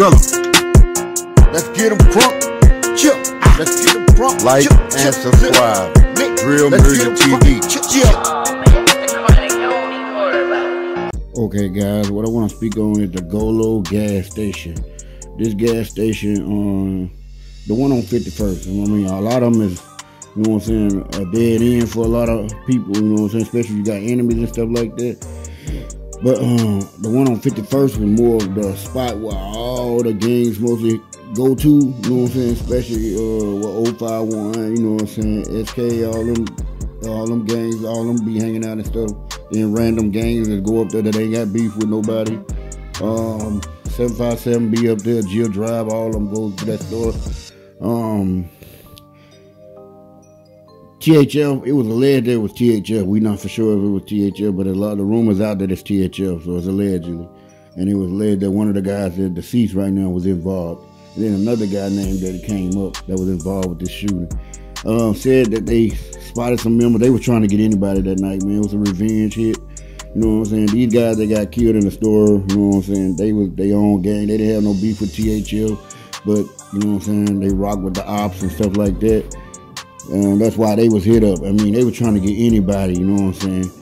Drill 'em. Let's get 'em crunk. Chill. Let's get 'em crunk. Like Chill, and subscribe. Drill Music get 'em crunk. TV. Chill. Okay, guys, what I want to speak on is the Golo gas station. This gas station on the one on 51st. I mean, a lot of them is, you know what I'm saying, a dead end for a lot of people. You know what I'm saying, especially if you got enemies and stuff like that. But um, the one on 51st was more of the spot where all the gangs mostly go to. You know what I'm saying, especially uh, with 051. You know what I'm saying, SK, all them, all them gangs, all them be hanging out and stuff in random gangs that go up there that ain't got beef with nobody. Um, 757 be up there, Geo Drive, all them go to that store. Um, THL, it was alleged it was THL. We not for sure if it was THL, but a lot of the rumors out that it's THL, so it's allegedly. And it was alleged that one of the guys that deceased right now was involved. And then another guy named that came up that was involved with this shooting. Um, said that they spotted some members. They were trying to get anybody that night, man. It was a revenge hit. You know what I'm saying? These guys that got killed in the store, you know what I'm saying? They was their own gang. They didn't have no beef with THL, but you know what I'm saying? They rock with the ops and stuff like that. And that's why they was hit up. I mean, they were trying to get anybody, you know what I'm saying?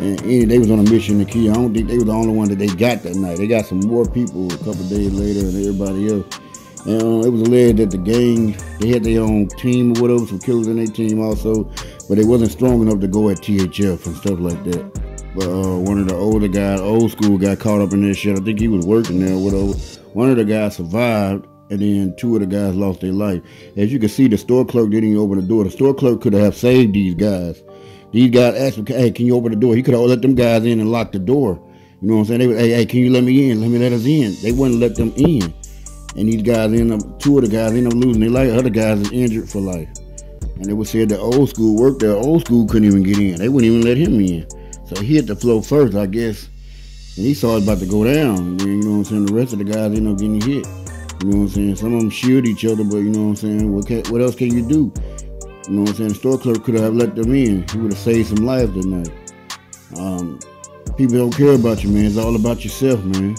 And any, they was on a mission to kill. I don't think they was the only one that they got that night. They got some more people a couple days later and everybody else. And uh, it was alleged that the gang, they had their own team or whatever, some killers in their team also, but they wasn't strong enough to go at THF and stuff like that. But uh, one of the older guys, old school, got caught up in this shit. I think he was working there or whatever. One of the guys survived, and then two of the guys lost their life. As you can see, the store clerk didn't even open the door. The store clerk could have saved these guys. These guys asked him, hey, can you open the door? He could have let them guys in and locked the door. You know what I'm saying? They would, hey, hey, can you let me in? Let me let us in. They wouldn't let them in. And these guys end up, two of the guys end up losing their life. Other guys is injured for life. And it was said the old school worked there. Old school couldn't even get in. They wouldn't even let him in. So he hit the floor first, I guess. And he saw it about to go down. And then, you know what I'm saying? The rest of the guys end up getting hit. You know what I'm saying? Some of them shield each other, but you know what I'm saying? What, can, what else can you do? You know what I'm saying? The store clerk could have let them in. He would have saved some lives that night. Um, people don't care about you, man. It's all about yourself, man.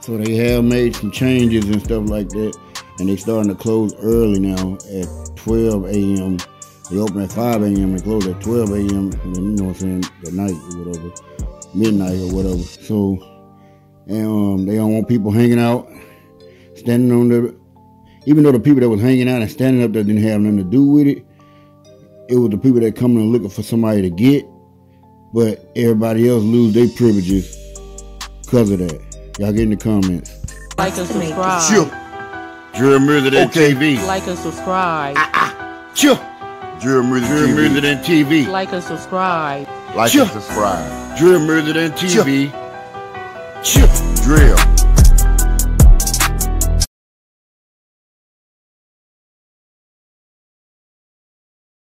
So they have made some changes and stuff like that. And they starting to close early now at 12 a.m. They open at 5 a.m. and close at 12 a.m. You know what I'm saying, at night or whatever, midnight or whatever. So, and um, they don't want people hanging out, standing on the, even though the people that was hanging out and standing up there didn't have nothing to do with it, it was the people that coming and looking for somebody to get, but everybody else lose their privileges because of that. Y'all get in the comments. Like and subscribe. Chill. Drill Music Okay. TV. Like and subscribe. Chill. Drill Music Drill TV. Music TV. Like and subscribe. Like Chill. and subscribe. Drill Music TV. Chill. Drill.